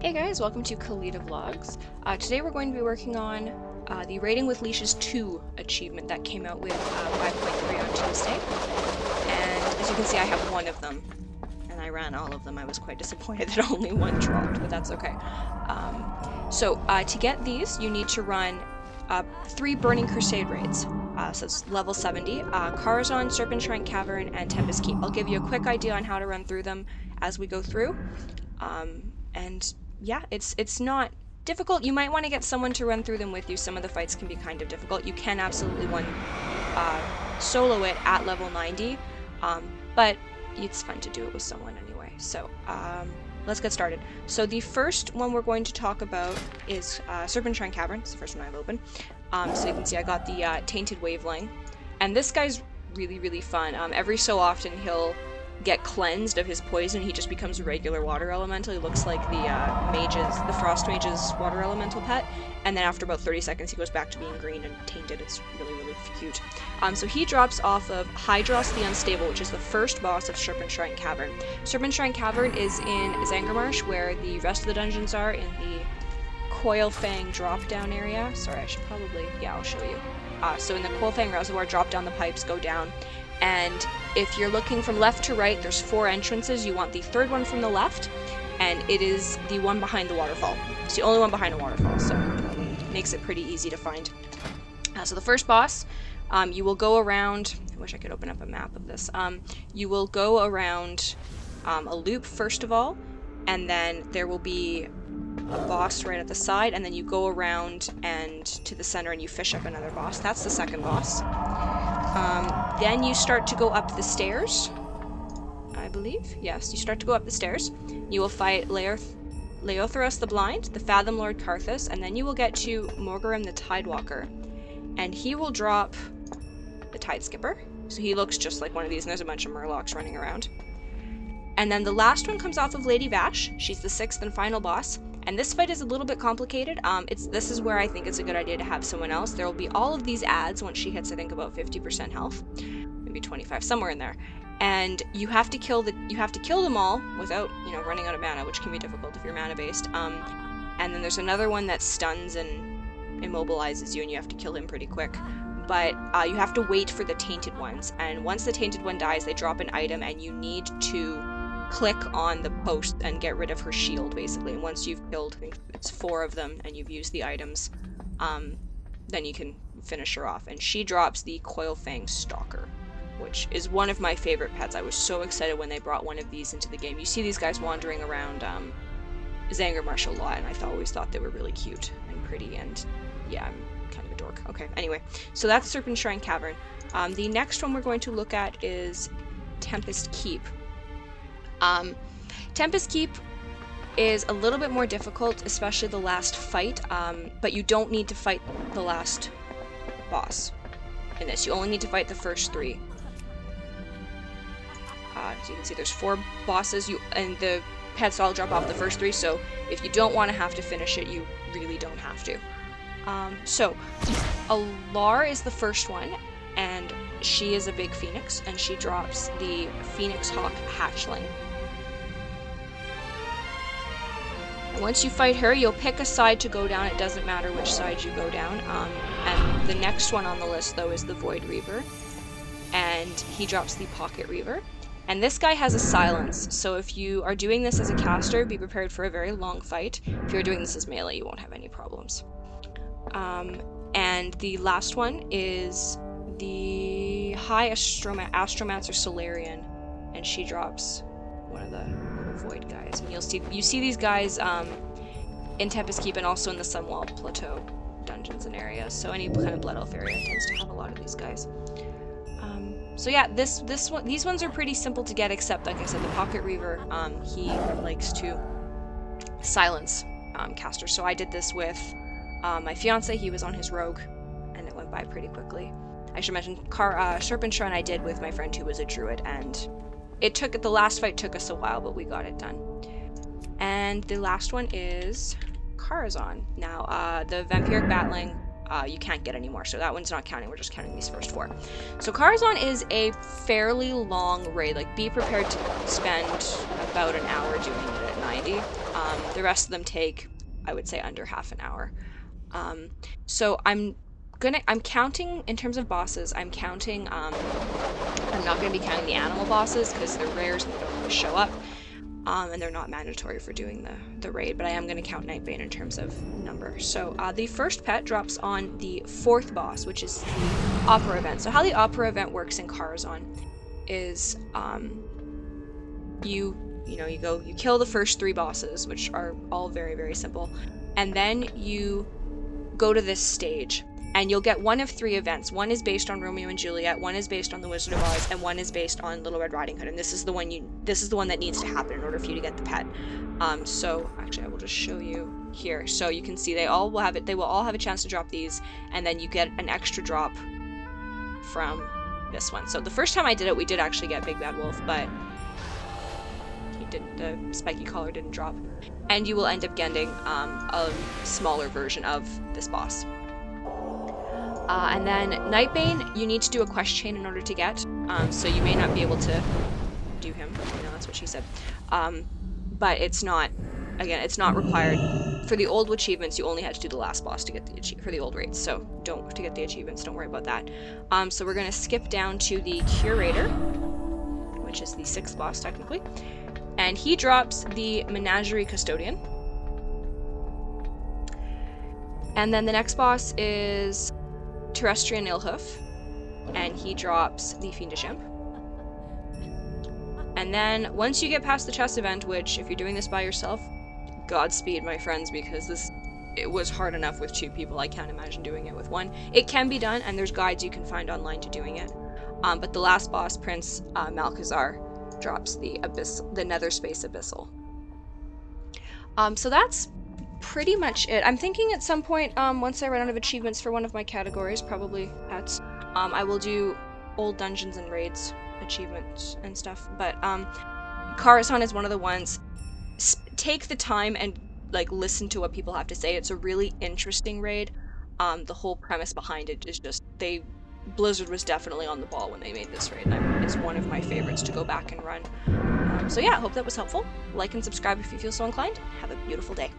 Hey guys, welcome to Khalida Vlogs. Uh, today we're going to be working on uh, the Raiding with Leashes 2 achievement that came out with uh, 5.3 on Tuesday. And as you can see, I have one of them. And I ran all of them. I was quite disappointed that only one dropped, but that's okay. Um, so uh, to get these, you need to run uh, three Burning Crusade raids. Uh, so it's level 70, uh, Karazhan, Serpent Shrine Cavern, and Tempest Keep. I'll give you a quick idea on how to run through them as we go through. Um, and yeah, it's it's not difficult. You might want to get someone to run through them with you. Some of the fights can be kind of difficult. You can absolutely one uh, solo it at level 90, um, but it's fun to do it with someone anyway. So um, let's get started. So the first one we're going to talk about is uh, Serpent Shrine Cavern. It's the first one I've opened. Um, so you can see I got the uh, Tainted Waveling, and this guy's really really fun. Um, every so often he'll get cleansed of his poison, he just becomes a regular water elemental. He looks like the uh, mage's, the frost mage's water elemental pet, and then after about 30 seconds, he goes back to being green and tainted. It's really, really cute. Um, so he drops off of Hydross the Unstable, which is the first boss of Serpent Shrine Cavern. Serpent Shrine Cavern is in Zangarmarsh, where the rest of the dungeons are in the Coilfang drop down area. Sorry, I should probably, yeah, I'll show you. Uh, so in the Coilfang Reservoir, drop down the pipes, go down, and if you're looking from left to right, there's four entrances. You want the third one from the left, and it is the one behind the waterfall. It's the only one behind a waterfall, so it makes it pretty easy to find. Uh, so the first boss, um, you will go around. I wish I could open up a map of this. Um, you will go around um, a loop first of all, and then there will be a boss right at the side, and then you go around and to the center and you fish up another boss. That's the second boss. Um, then you start to go up the stairs. I believe. Yes, you start to go up the stairs. You will fight Leoth the Blind, the Fathom Lord Karthus, and then you will get to Morogrim the Tidewalker. And he will drop the Tide Skipper. So he looks just like one of these, and there's a bunch of Murlocs running around. And then the last one comes off of Lady Vashj. She's the sixth and final boss. And this fight is a little bit complicated. Um, it's This is where I think it's a good idea to have someone else. There will be all of these ads once she hits, I think, about 50% health. Maybe 25, somewhere in there. And you have to kill the you have to kill them all without, you know, running out of mana, which can be difficult if you're mana based. Um, and then there's another one that stuns and immobilizes you, and you have to kill him pretty quick but uh, you have to wait for the tainted ones. And once the tainted one dies, they drop an item, and you need to click on the post and get rid of her shield, basically. And once you've killed, I think it's four of them, and you've used the items, um, then you can finish her off. And she drops the Coilfang Stalker, which is one of my favorite pets. I was so excited when they brought one of these into the game. You see these guys wandering around um, Zangarmarsh a lot, and I always thought they were really cute and pretty, and yeah, I'm kind of a dork. Okay, anyway, so that's Serpent Shrine Cavern. Um, the next one we're going to look at is Tempest Keep, um, Tempest Keep is a little bit more difficult, especially the last fight, um, but you don't need to fight the last boss in this. You only need to fight the first three. Uh, you can see, there's four bosses, you and the pets all drop off the first three, so if you don't want to have to finish it, you really don't have to. Um, so, Alar is the first one, and she is a big phoenix, and she drops the Phoenix Hawk hatchling. Once you fight her, you'll pick a side to go down. It doesn't matter which side you go down. Um, and the next one on the list, though, is the Void Reaver. And he drops the Pocket Reaver. And this guy has a silence, so if you are doing this as a caster, be prepared for a very long fight. If you're doing this as melee, you won't have any problems. Um, and the last one is the High Astroma Astromancer Solarian, and she drops void guys. And you'll see you see these guys um, in Tempest Keep and also in the Sunwell Plateau dungeons and areas. So any kind of Blood Elf area tends to have a lot of these guys. Um, so yeah, this this one these ones are pretty simple to get, except like I said, the Pocket Reaver um, he likes to silence um, casters. So I did this with uh, my fiance. He was on his rogue, and it went by pretty quickly. I should mention Car uh, Serpent Shrine I did with my friend who was a druid, and it took the last fight took us a while, but we got it done. And the last one is Karazhan. Now, uh, the Vampiric Batling, uh, you can't get anymore, so that one's not counting. We're just counting these first four. So Karazhan is a fairly long raid. Like, be prepared to spend about an hour doing it at 90. Um, the rest of them take, I would say, under half an hour. Um, so I'm gonna, I'm counting, in terms of bosses, I'm counting, um, I'm not gonna be counting the animal bosses because they're rares and they don't always show up. Um, and they're not mandatory for doing the, the raid, but I am going to count Nightbane in terms of number. So uh, the first pet drops on the fourth boss, which is the Opera event. So how the Opera event works in Karazhan is um, you you know you go you kill the first three bosses, which are all very very simple, and then you go to this stage and you'll get one of three events. One is based on Romeo and Juliet, one is based on The Wizard of Oz, and one is based on Little Red Riding Hood. And this is the one you this is the one that needs to happen in order for you to get the pet. Um, so actually, I will just show you here. So you can see they all will have it. They will all have a chance to drop these, and then you get an extra drop from this one. So the first time I did it, we did actually get Big Bad Wolf, but he didn't. The spiky collar didn't drop, and you will end up getting um, a smaller version of this boss. Uh, and then Nightbane, you need to do a quest chain in order to get, um, so you may not be able to do him. You know, that's what she said. Um, but it's not, again, it's not required. For the old achievements, you only had to do the last boss to get the for the old raids, so don't, to get the achievements, don't worry about that. Um, so we're going to skip down to the Curator, which is the sixth boss, technically. And he drops the Menagerie Custodian. And then the next boss is Terestian Illhoof, and he drops the Fiendish Imp. And then once you get past the chess event, which if you're doing this by yourself, Godspeed, my friends, because this it was hard enough with two people. I can't imagine doing it with one. It can be done, and there's guides you can find online to doing it. Um, but the last boss, Prince uh, Malchezaar, drops the abyss, the Nether Space Abyssal. Um, so that's pretty much it. I'm thinking at some point, um, once I run out of achievements for one of my categories, probably pets, um, I will do old dungeons and raids achievements and stuff. But um, Karazhan is one of the ones. S take the time and like listen to what people have to say. It's a really interesting raid. Um, the whole premise behind it is just they Blizzard was definitely on the ball when they made this raid. And it's one of my favorites to go back and run. Um, so yeah, hope that was helpful. Like and subscribe if you feel so inclined. Have a beautiful day.